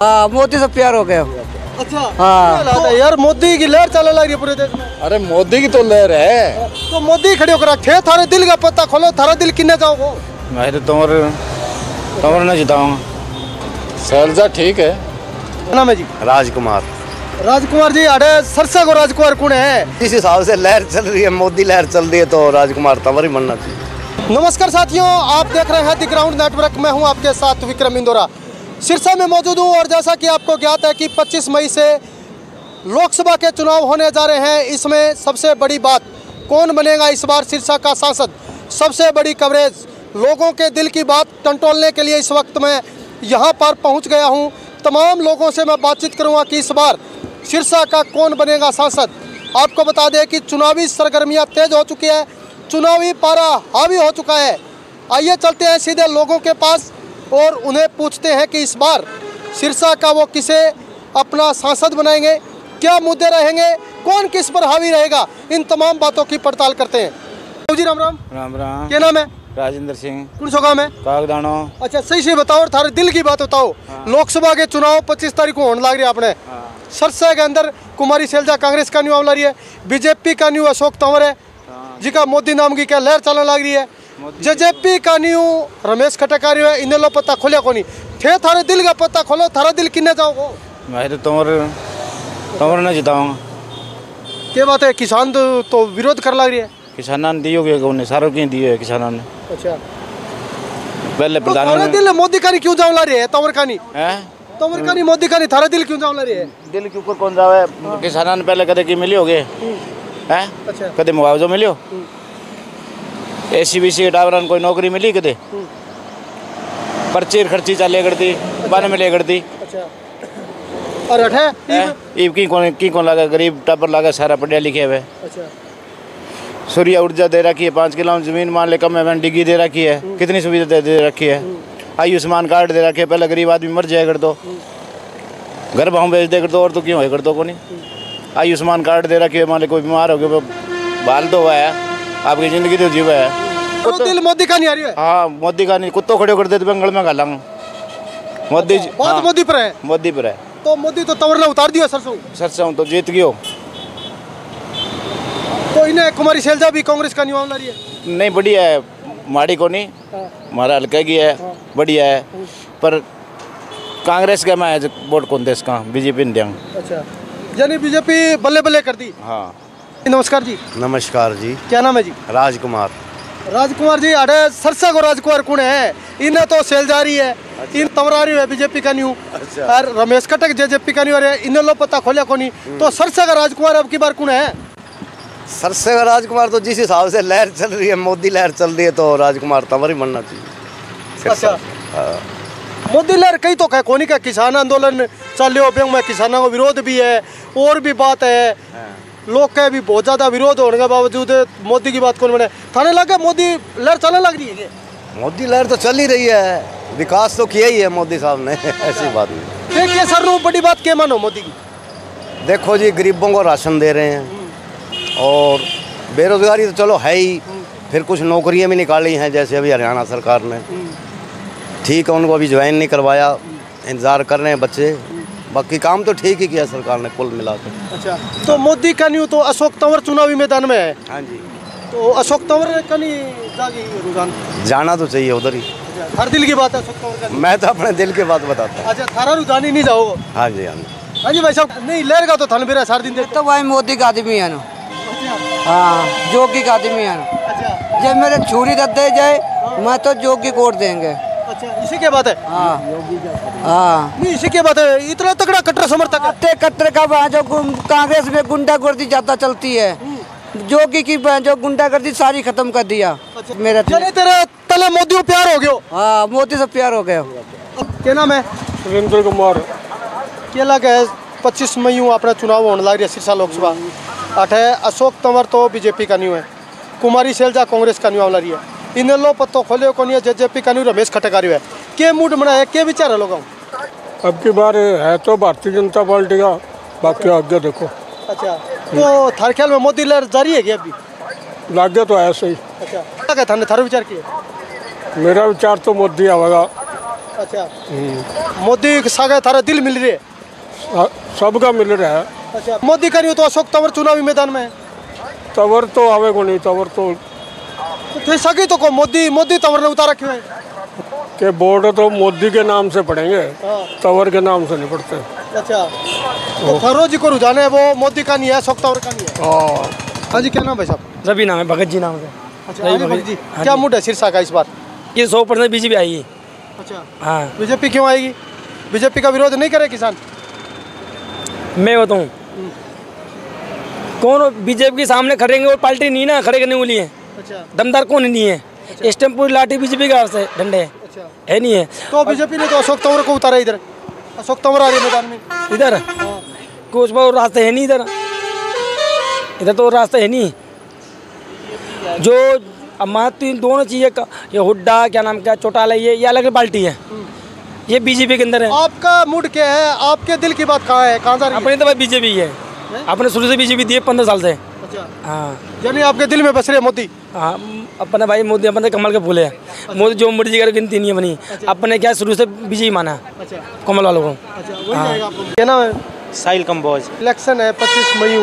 हाँ मोदी से प्यार हो गया। अच्छा हाँ। है यार मोदी की लहर चलने लग रही है पूरे देश में। अरे मोदी की तो लहर है। तो मोदी खड़े होकर रखे थारे दिल का पत्ता खोलो थारा दिल किन्ने जाओ मैं तो तुम्हार तुम्हारा ना जिताऊँगा शैलजा ठीक है। नाम है जी? राजकुमार। राजकुमार जी अरे सरसा को राजकुमार कौन है? जिस हिसाब से लहर चल रही है मोदी लहर चल रही है तो राजकुमार तंवर ही बनना चाहिए। नमस्कार साथियों आप देख रहे हैं द ग्राउंड नेटवर्क मैं हूँ आपके साथ विक्रम इंदौरा। सिरसा में मौजूद हूँ और जैसा कि आपको ज्ञात है कि 25 मई से लोकसभा के चुनाव होने जा रहे हैं। इसमें सबसे बड़ी बात, कौन बनेगा इस बार सिरसा का सांसद? सबसे बड़ी कवरेज, लोगों के दिल की बात टंटोलने के लिए इस वक्त मैं यहाँ पर पहुँच गया हूँ। तमाम लोगों से मैं बातचीत करूँगा कि इस बार सिरसा का कौन बनेगा सांसद। आपको बता दें कि चुनावी सरगर्मियाँ तेज हो चुकी है, चुनावी पारा हावी हो चुका है। आइए चलते हैं सीधे लोगों के पास। और उन्हें पूछते हैं कि इस बार सिरसा का वो किसे अपना सांसद बनाएँगे क्या मुद्दे रहेंगे कौन किस पर हावी रहेगा इन तमाम बातों की पड़ताल करते हैं। जी राम राम। राम राम। क्या नाम है? राजेंद्र सिंह। कौन सो काम है? कागदानो अच्छा सही से बताओ और थारे दिल की बात बताओ। लोकसभा के चुनाव 25 तारीख को होने लग रही है आपने। सरसा के अंदर कुमारी सैलजा कांग्रेस का न्यू आमला रही है बीजेपी का न्यू अशोक तंवर है। जिका मोदी नाम की क्या लहर चलने लग रही है। जेजेपी का न्यू रमेश खटकारी है इन्हें लो पता खोलिया कोनी। थे थारे दिल का पता खोलो थारा दिल किन्ने जाओ मैं तो तुम्हार तुम्हारा ना जिताऊँगा। क्या बात है किसान तो, तो विरोध कर लग रही है? किसाना ने दियो के कौन सारों की दियो है किसानों ने। अच्छा। पहले तो दिल मोदी का नहीं क्यों जाओ ला रही है तंवर का नहीं? तंवर मोदी का नहीं थारा दिल क्यों जाओ ला रही है? दिल के ऊपर कौन जावे? किसाना ने पहले कदे की मिली होगे? हैं? अच्छा। कदे मुआवजा मिलियो? ए सी बी सी के टावरन कोई नौकरी मिली कदे पर्ची खर्ची चाले करती बन मिले करती। अच्छा। और अठे ईब? की कौन की कौन लगा? गरीब टापर लगा सारा पढ़िया लिखे हुए। अच्छा। सूर्य ऊर्जा दे रखी है पाँच किलो ज़मीन मान ले कम है डिग्री दे रखी है। कितनी सुविधा दे, दे रखी है? आयुष्मान कार्ड दे रखे है पहले गरीब आदमी मर जाए कर दो घर भाव बेच दे कर दो और तो क्यों है कर दो को नहीं आयुष्मान कार्ड दे रखे है मान ले कोई बीमार हो गया बाल तो हुआ है आपकी ज़िंदगी तो जीवा है। तो मोदी का नहीं आ रही है? हाँ मोदी का नहीं कुत्तों खड़े कर दे तो बंगल में गालांग मोदी जी बात हाँ, मोदी पर है। मोदी पर है। तो मोदी तो तवरला उतार दिया सरसों। हूँ तो जीत गयो। तो इन्हें कुमारी शैलजा भी कांग्रेस का निवाम ला रही है। नहीं बढ़िया है। माड़ी को नहीं। हाँ। हमारा हल्का की है। बढ़िया है। पर कांग्रेस का मैं वोट कौन देश का बीजेपी ने देंगे अच्छा। यानी बीजेपी बल्ले बल्ले कर दी। हाँ। नमस्कार जी। नमस्कार जी। क्या नाम है जी? राजकुमार। राजकुमार जी अरे सरसा को राजकुमार कौन है? इन्हें तो सेलजारी है। इन तवरारी है बीजेपी का न्यू। और रमेश कटक जेजेपी का न्यू अरे इन्हें लो पता खोलिया कोनी। तो सरसा का राजकुमार अब की बार कौन है? सरसे का राजकुमार तो जिस हिसाब से लहर चल रही है मोदी लहर चल रही है तो राजकुमार तंवर ही बनना चाहिए। अच्छा। मोदी लहर कई तो कह कोनी का किसान आंदोलन चलियो बैंक में किसानों का विरोध भी है और भी बात है। लोग का भी बहुत ज़्यादा विरोध होने के बावजूद मोदी की बात कौन बने? थाने लगे मोदी लहर चलने लग रही है मोदी लहर तो चल ही रही है। विकास तो किया ही है मोदी साहब ने ऐसी बात नहीं। के सर रू बड़ी बात क्या मानो मोदी की? देखो जी गरीबों को राशन दे रहे हैं। और बेरोजगारी तो चलो है ही। फिर कुछ नौकरियाँ भी निकाली हैं जैसे अभी हरियाणा सरकार ने। ठीक है उनको अभी ज्वाइन नहीं करवाया। इंतज़ार कर रहे हैं बच्चे। बाकी काम तो ठीक ही किया सरकार ने कुल मिलाकर अच्छा तो मोदी का न्यू तो अशोक तंवर चुनावी मैदान में है। हाँ जी। तो अशोक तंवर का नहीं जागी रुझान। जाना तो चाहिए उधर ही। अच्छा, हर दिल की बात है अशोक तंवर का मैं तो अपने दिल की बात बताता हूँ। अच्छा थारा रुझान ही नहीं जाओ। हाँ जी हाँ जी। हाँ जी भाई साहब नहीं लहर का तो थाने मेरा सार दिन तो भाई मोदी का आदमी है ना। हाँ जोगी का आदमी है ना। अच्छा। जब मेरे छुरी दे जाए मैं तो जोगी कोट देंगे। अच्छा इसी के बात है? हाँ। हाँ। नहीं इसी के बात है इतना तगड़ा कट्टर समर्थक है। कट्टे कट्टर का वहाँ जो कांग्रेस में गुंडागर्दी ज़्यादा चलती है। जोगी की वहाँ जो गुंडागर्दी सारी खत्म कर दिया मेरा चले तेरे तले मोदी को प्यार हो गयो हाँ? मोदी से प्यार हो गया। क्या नाम है? सुरेंद्र कुमार। क्या लगा है पच्चीस मई को अपना चुनाव होने लग रही है सिरसा लोकसभा? अठ है अशोक तंवर तो बीजेपी का न्यू है। कुमारी सैलजा कांग्रेस का न्यू आमला रही है। इन्हें लो पत्तो खोले को नहीं है जेजेपी का रमेश खटकारी है। के मूड बना है के विचार है लोगों? अब की बार है तो भारतीय जनता पार्टी का बाकी आगे देखो। अच्छा तो थारे ख्याल में मोदी लहर जारी है क्या अभी? लागे तो ही अच्छा क्या कहता थारे विचार किए? मेरा विचार तो मोदी आवेगा अच्छा मोदी के सागे थारा दिल मिल रही? है सबका मिल रहा है। अच्छा मोदी का नहीं तो अशोक तंवर चुनावी मैदान में है। तवर तो आवे को नहीं तवर तो तो थे सगी तो को मोदी मोदी तंवर ने उतारा क्यों है? के बोर्ड तो मोदी के नाम से पढ़ेंगे हाँ। तवर के नाम से नहीं पढ़ते अच्छा। तो थारो जी को रुझान है वो मोदी का नहीं है अशोक तंवर का नहीं है? हाँ। हाँ जी क्या नाम है साहब? रवि नाम है भगत जी नाम से अच्छा भगत जी हाँ क्या। मूड है सिरसा का इस बार? ये सौ परसेंट बीजेपी आई है। अच्छा। हाँ। बीजेपी क्यों आएगी? बीजेपी का विरोध नहीं करे किसान? मैं बताऊँ। कौन बीजेपी के सामने खड़ेंगे और पार्टी नहीं ना खड़े करने वाली है? अच्छा। दमदार कौन नहीं है। इस टाइम पूरी लाठी बीजेपी का से डंडे। है अच्छा। है नहीं है। तो बीजेपी ने तो अशोक तंवर को उतारा इधर। अशोक तंवर आ रही मैदान में। इधर? कुछ बहुत रास्ते है नहीं इधर? इधर तो रास्ते है नहीं। जो हमारे दोनों चीज़ें का ये हुड्डा क्या नाम क्या चौटाला ये ये अलग पार्टी है। ये बीजेपी के अंदर है। आपका मूड क्या है? आपके दिल की बात कहाँ है? कहाँ जा रही अपने तो भाई बीजेपी है अपने शुरू से बीजेपी दिए पंद्रह साल से। अच्छा। हाँ। यानी आपके दिल में बस रहे मोदी? हाँ अपने भाई मोदी अपने कमल के फूल है। मोदी जो मर्ज़ी करे गिनती नहीं है बनी अपने क्या शुरू से बीजेपी माना। अच्छा। कमल वालों को। अच्छा वही जाएगा आपको। क्या नाम है? साहिल कंबोज। इलेक्शन है पच्चीस मई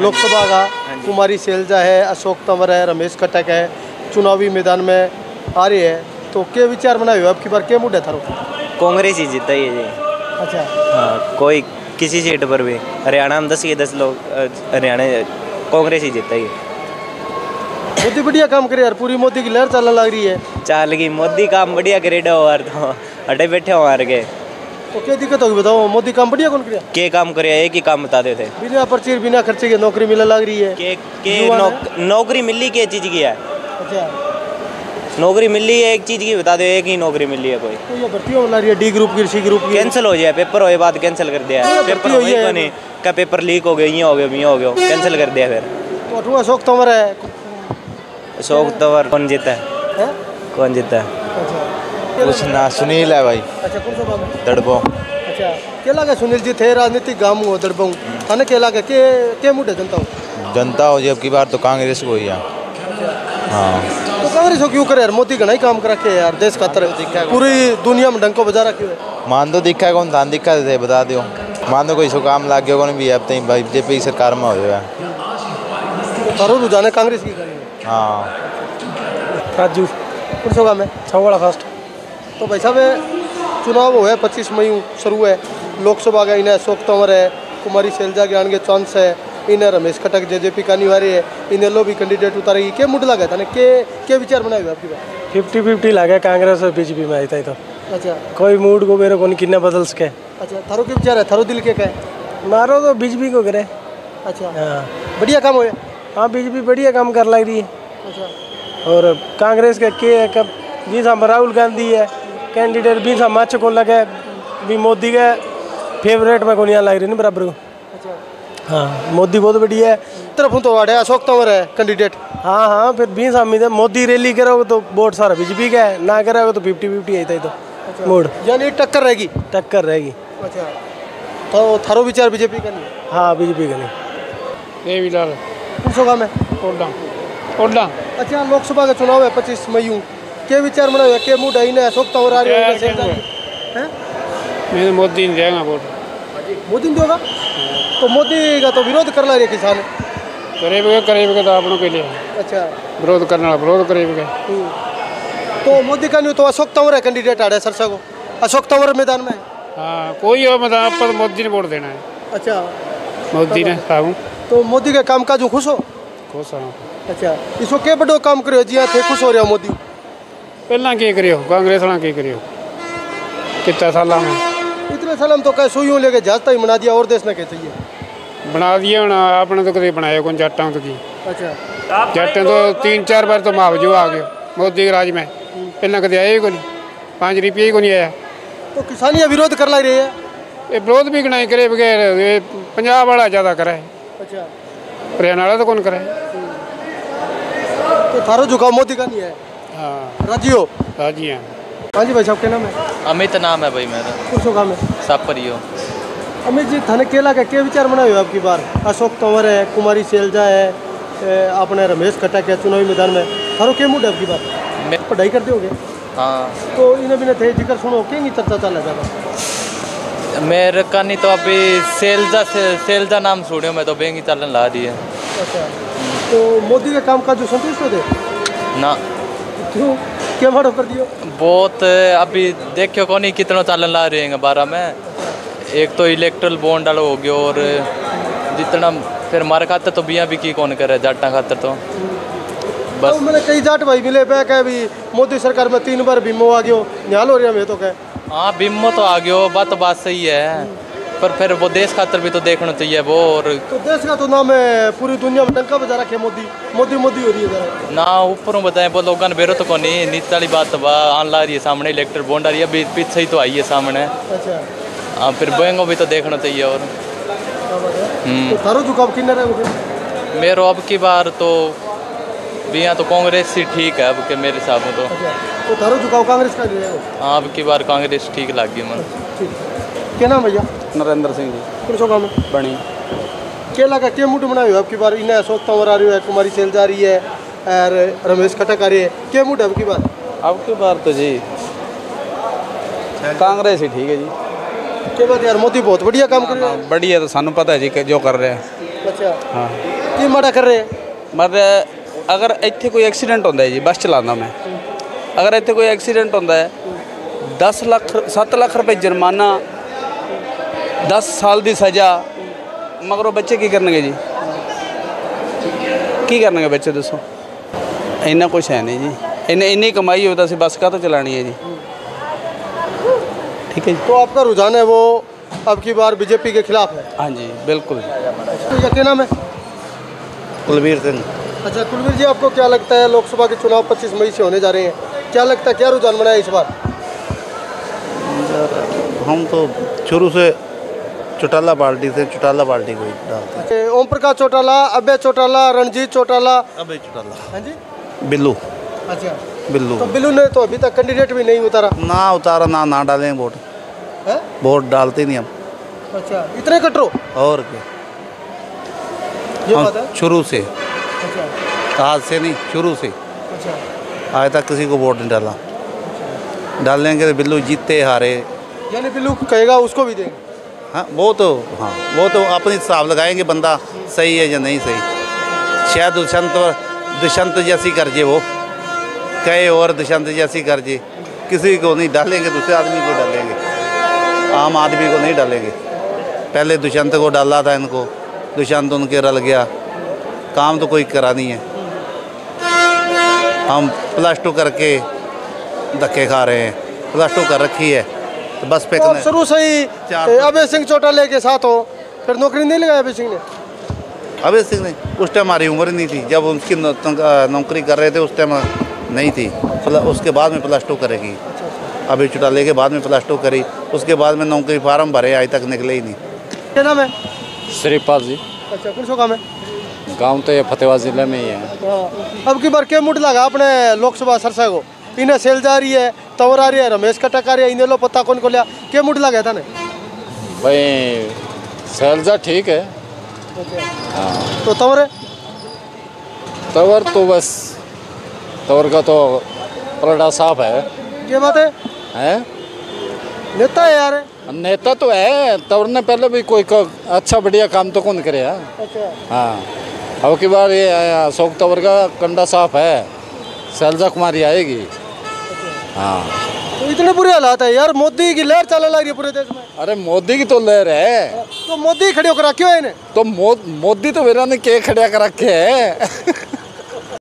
लोकसभा का। कुमारी सैलजा है अशोक तंवर है रमेश कटक है। चुनावी मैदान में आ रही है। तो क्या विचार बनाए हो? आपकी बार क्या मूड है थारो? कांग्रेस ही जीता ही है जी। अच्छा। हाँ कोई किसी सीट पर भी। हरियाणा में दस के दस लोग हरियाणा कांग्रेस ही जीता ही है मोदी बढ़िया काम करे यार पूरी मोदी की लहर चलने लग रही है। चल गई मोदी काम बढ़िया करे डो यार तो अटे बैठे हो यार के। तो क्या दिक्कत होगी बताओ मोदी काम बढ़िया कौन करे? के काम करे एक ही काम बता देते बिना पर्ची बिना खर्चे के नौकरी मिलने लग रही है। के के नौक, नौकरी मिली के चीज़ की है। अच्छा। नौकरी मिली है एक चीज़ की बता दो एक ही नौकरी मिली है कोई। तो ये भर्ती रही है डी ग्रुप की सी ग्रुप की। कैंसिल हो जाए पेपर होए बाद कैंसिल कर दिया। हाँ, पेपर भर्ती हुई हुई नहीं का पेपर लीक हो गया ये हो गया ये हो गया कैंसिल कर दिया फिर। तो अशोक तंवर है? अशोक तंवर कौन जीता है? कौन जीता है? अच्छा। कुछ ना सुनील है भाई। अच्छा कौन सा दड़बो। अच्छा क्या लगा सुनील जी थे राजनीतिक गाँव हो दड़बाऊ थाने क्या लगा के के मुठे जनता हो? जनता हो जब की बार तो कांग्रेस को ही है। हाँ। कांग्रेस को क्यों करे यार मोदी घना ही काम कर रखे यार देश खातर पूरी दुनिया में डंको बजा रखे है। मान दो दिखा कौन धान दिखा थे बता दियो। मान दो कोई सो काम लाग गया कौन भी अब तक बीजेपी की सरकार में हो जाए। तो थारो रुझान कांग्रेस की करेंगे। हाँ। राजू। कौन सा काम है छवाड़ा फ़र्स्ट तो भाई साहब चुनाव हुआ है पच्चीस मई शुरू है। लोकसभा का इन्हें अशोक तंवर है। कुमारी सैलजा के आगे चांस है। इन्हें रमेश खटक जेजेपी का निवारी है। इन्हें लो भी कैंडिडेट उतारेगी। के मुड लगा था के के विचार बनाए हुए आपकी बात? फिफ्टी फिफ्टी लगे कांग्रेस और बीजेपी में आई तो। अच्छा। कोई मूड को मेरे को नहीं किन्ने बदल सके। अच्छा थारो के विचार है? थारो दिल के क्या मारो तो बीजेपी को करे। अच्छा। हाँ। बढ़िया काम हुआ हाँ बीजेपी बढ़िया काम कर लग रही है। अच्छा। और कांग्रेस का के कब? बीस हम राहुल गांधी है। कैंडिडेट बीस हम माच को लगे। भी मोदी के फेवरेट में को नहीं लग रही ना बराबर। को अच्छा हाँ मोदी बहुत बढ़िया है। तरफ़ हूँ तो वाड़े अशोक तंवर है कैंडिडेट हाँ हाँ फिर बीस हम इधर मोदी रैली करोगे तो वोट सारा बीजेपी का है ना करोगे तो फिफ्टी फिफ्टी आई तो। मूड यानी टक्कर रहेगी? टक्कर रहेगी। अच्छा। तो थारो विचार बीजेपी का नहीं? हाँ बीजेपी का नहीं। देवीलाल कौन सा काम है ओडा ओडा अच्छा लोकसभा का चुनाव है पच्चीस मई को। के विचार हुए के मूड है? इन्हें अशोक तंवर आ रही है की। हैं? मैं मोदी ने देगा वोट मोदी ने देगा? तो मोदी का तो विरोध कर रहे किसान। करेबगे करेबगे तो आपनों के अच्छा। विरोध करना विरोध करेबगे हम्म। तो मोदी का नहीं तो अशोक तंवर है कैंडिडेट आड़े सरसा को। अशोक तंवर मैदान में। हाँ कोई हो मतलब आप पर मोदी ने वोट देना है। अच्छा। मोदी ने हाँ। तो मोदी के काम काज खुश हो? खुश हाँ। अच्छा। इसको के बड़ो काम करो जी थे खुश हो रहा मोदी? पहला की करियो? कांग्रेस की करियो? कितना साल में? सलम तो कैसे यूँ लेके जाता ही बना दिया और देश ने कहते ही तो बना दिया होना आपने तो कभी बनाया कौन जट्टा तो की? अच्छा। जट्टे तो तीन चार बार तो माफ़ जो आ गए मोदी के राज में। पहले कभी आया ही को नहीं पाँच रुपये ही को नहीं आया। तो किसानिया विरोध कर लग रही है। ये विरोध भी नहीं करे बगैर ये पंजाब वाला ज़्यादा करे अच्छा। हरियाणा वाला तो कौन करे तो थारो झुकाव मोदी का नहीं है। हाँ। राज़ी हो राज़ी हैं हाँ जी भाई साहब क्या नाम है? अमित नाम है भाई मेरा। कौन सा काम है। सब परियो अमित जी थाने केला का क्या विचार बनाए हुए आपकी बार? अशोक तंवर है कुमारी सैलजा है अपने रमेश खटक है चुनावी मैदान में। थारो क्या मूड है आपकी बार? मैं- पढ़ाई करते होगे? हाँ। तो इन्हें भी थे ज़िक्र सुनो कहेंगी चर्चा चल है ज़्यादा? मेरे का नहीं तो अभी सेल्जा से, सेल्जा नाम सुनियो मैं तो बेंगी चलन ला दी है। अच्छा। तो मोदी के काम काज जो संतुष्ट हो थे ना। क्यों? क्या मारो कर दियो? बहुत अभी देखियो कौन नहीं कितना चालन ला रहे हैं बारह में। एक तो इलेक्ट्रल बॉन्ड वाला हो गया और जितना फिर मारे खातर तो बिया भी की कौन करे जाटा खातर तो। बस। तो मैंने कई जाट भाई मिले पे कह भी मोदी सरकार में तीन बार बीमो आ गयो न्याल हो रहा मैं तो कह। हाँ बिम्मो तो आ गयो बात तो बात सही है। पर फिर वो देश खातर भी तो देखना चाहिए वो और तो देश का तो नाम है पूरी दुनिया में टंका बजा रखे मोदी मोदी मोदी हो रही है ना ऊपरों बताए वो लोगों ने बेरो तो कौन नहीं नीचे वाली बात तो बा आन ला रही है सामने इलेक्ट्रल बॉन्ड आ रही है पीछे ही तो आई है सामने। अच्छा। हाँ फिर बोएंगो भी तो देखना चाहिए और। तो किन्ने रहे फिर? मेरो अब की बार तो भी यहाँ तो कांग्रेस ही ठीक है अब के मेरे हिसाब में तो। तो थारो झुकाव कांग्रेस का हाँ अब की बार कांग्रेस ठीक लगी मन। क्या नाम भैया नरेंद्र सिंह जी कौन सो काम है बनी क्या लगा क्या मुठ बनाए हो आपकी बार इन्हें अशोक तंवर आ रही है कुमारी सेल जा रही है और रमेश खटक आ रही है क्या मुठ है आपकी बार अब की बार तो जी कांग्रेस ही ठीक है जी क्या बात यार मोदी बहुत बढ़िया काम कर रहे हैं बढ़िया तो सानू पता है जी कि जो कर रहे हैं अच्छा हाँ ਕੀ ਮਾੜਾ ਕਰ ਰਹੇ ਹੈ ਮਤਲਬ ਅਗਰ ਇੱਥੇ ਕੋਈ ਐਕਸੀਡੈਂਟ ਹੁੰਦਾ ਹੈ ਜੀ ਬੱਸ ਚਲਾਉਂਦਾ ਮੈਂ ਅਗਰ ਇੱਥੇ ਕੋਈ ਐਕਸੀਡੈਂਟ ਹੁੰਦਾ ਹੈ 10 ਲੱਖ 7 ਲੱਖ ਰੁਪਏ ਜੁਰਮਾਨਾ 10 ਸਾਲ ਦੀ ਸਜ਼ਾ ਮਗਰੋਂ ਬੱਚੇ ਕੀ ਕਰਨਗੇ ਜੀ ਕੀ ਕਰਨਗੇ ਬੱਚੇ ਦੱਸੋ ਇੰਨਾ ਕੁਛ ਹੈ ਨਹੀਂ ਜੀ ਇੰਨੇ ਇੰਨੀ ਕਮਾਈ ਹੋਵੇ ਤਾਂ ਅਸੀਂ ਬੱਸ ਕਾਹਤੋਂ ਚਲਾਣੀ ਹੈ ਜੀ ठीक है तो आपका रुझान है वो अब की बार बीजेपी के खिलाफ है हाँ जी बिल्कुल तो क्या नाम है कुलवीर सिंह अच्छा कुलवीर जी आपको क्या लगता है लोकसभा के चुनाव 25 मई से होने जा रहे हैं क्या लगता है क्या रुझान बना है इस बार हम तो शुरू से चौटाला पार्टी से चौटाला पार्टी को डालते ओम प्रकाश चौटाला अभय चौटाला रणजीत चौटाला। अभय चौटाला। हाँ जी? बिल्लू। अच्छा। बिल्लू। तो बिल्लू ने तो अभी तक कैंडिडेट भी नहीं उतारा। ना उतारा ना ना डालें वोट। वोट डालते नहीं हम। अच्छा इतने कटरो? और क्या? ये बात है? शुरू से। अच्छा। आज से नहीं शुरू से। अच्छा। आज तक किसी को वोट नहीं डाला। डालेंगे तो बिल्लू जीते हारे। यानी बिल्लू कहेगा उसको भी देंगे। हाँ वो तो हाँ वो तो अपनी हिसाब लगाएँगे बंदा सही है या नहीं सही। शायद दुष्यंत दुष्यंत जैसी कर जे वो। कहे और दुष्यंत जैसी कर जे। किसी को नहीं डालेंगे, दूसरे आदमी को डालेंगे। आम आदमी को नहीं डालेंगे। पहले दुष्यंत को डाला था इनको। दुष्यंत उनके रल गया। काम तो कोई करा नहीं है। हम प्लस टू करके धक्के खा रहे हैं। प्लस टू कर रखी है। तो बस पे तो शुरू से ही अभय सिंह चौटाले के साथ हो। फिर नौकरी नहीं लगाया अभय सिंह ने? अभय सिंह ने। उस टाइम हमारी उम्र नहीं थी। जब उनकी नौकरी कर रहे थे उस टाइम नहीं थी। उसके बाद में प्लस टू करेगी। अभी चौटाले के बाद में प्लस टू करी। उसके बाद में नौकरी फार्म भरे आज तक निकले ही नहीं। क्या नाम है? श्रीपाल जी। अच्छा कौन सा काम है? गाँव तो ये फतेहाबाद ज़िले में ही है। हाँ। अब की बार क्या मुठ लगा अपने लोकसभा सरसा को? इन्हें सेल जा रही है तवर आ रही है रमेश कटक आ रही है इन्हें लो पता कौन को लिया? क्या मुठ लगा था ने? भाई सैलजा ठीक है। हाँ तो तवर है? तवर तो बस तवर का तो पलड़ा साफ़ है। क्या बात है? हैं? नेता है यार। नेता तो है तवर ने पहले भी कोई को अच्छा बढ़िया काम तो कौन करे हाँ? अच्छा। हाँ। अब की बार ये अशोक तवर का कंडा साफ़ है सैलजा कुमारी आएगी। हाँ। तो इतने बुरे हालात है यार मोदी की लहर चलने लग रही है पूरे देश में। अरे मोदी की तो लहर है। तो मोदी खड़े होकर रखे हो इन्हें। तो मोदी तो मेरा ने के खड़े कर रखे है।